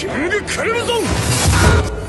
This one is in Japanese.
キングカルムゾン